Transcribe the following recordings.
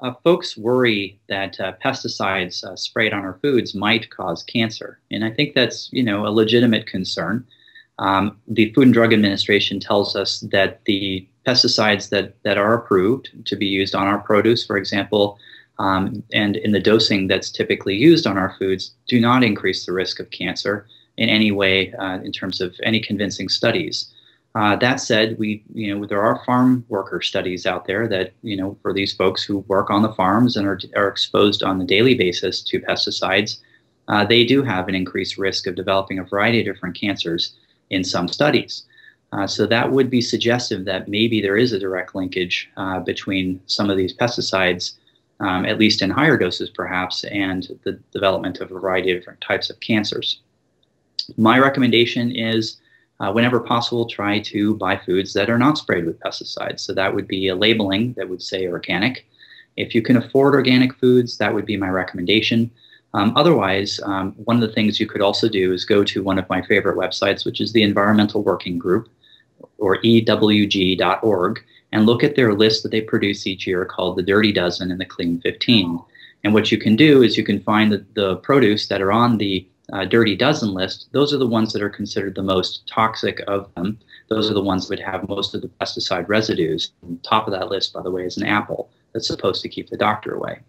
uh, folks worry that uh, pesticides uh, sprayed on our foods might cause cancer, and I think that's you know a legitimate concern. Um, the Food and Drug Administration tells us that the pesticides that that are approved to be used on our produce, for example, um, and in the dosing that's typically used on our foods, do not increase the risk of cancer in any way uh, in terms of any convincing studies. Uh, that said, we you know there are farm worker studies out there that you know for these folks who work on the farms and are, are exposed on a daily basis to pesticides, uh, they do have an increased risk of developing a variety of different cancers in some studies. Uh, so that would be suggestive that maybe there is a direct linkage uh, between some of these pesticides, um, at least in higher doses perhaps, and the development of a variety of different types of cancers. My recommendation is uh, whenever possible, try to buy foods that are not sprayed with pesticides. So that would be a labeling that would say organic. If you can afford organic foods, that would be my recommendation. Um, otherwise, um, one of the things you could also do is go to one of my favorite websites, which is the Environmental Working Group, or ewg.org, and look at their list that they produce each year called the Dirty Dozen and the Clean 15. And what you can do is you can find the, the produce that are on the uh, dirty dozen list, those are the ones that are considered the most toxic of them. Those are the ones that would have most of the pesticide residues. And top of that list, by the way, is an apple that's supposed to keep the doctor away.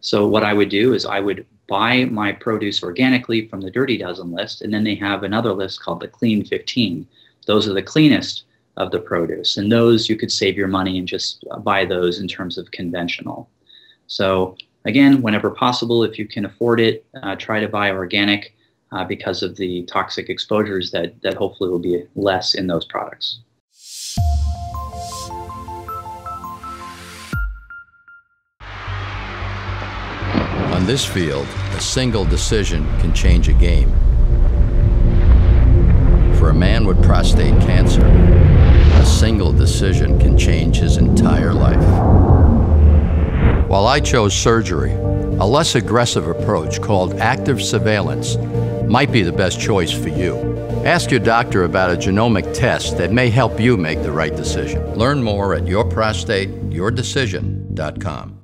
So what I would do is I would buy my produce organically from the dirty dozen list, and then they have another list called the clean 15. Those are the cleanest of the produce, and those you could save your money and just buy those in terms of conventional. So again, whenever possible, if you can afford it, uh, try to buy organic uh, because of the toxic exposures that, that hopefully will be less in those products. On this field, a single decision can change a game. For a man with prostate cancer, a single decision can change his entire life. While I chose surgery, a less aggressive approach called active surveillance might be the best choice for you. Ask your doctor about a genomic test that may help you make the right decision. Learn more at yourprostateyourdecision.com.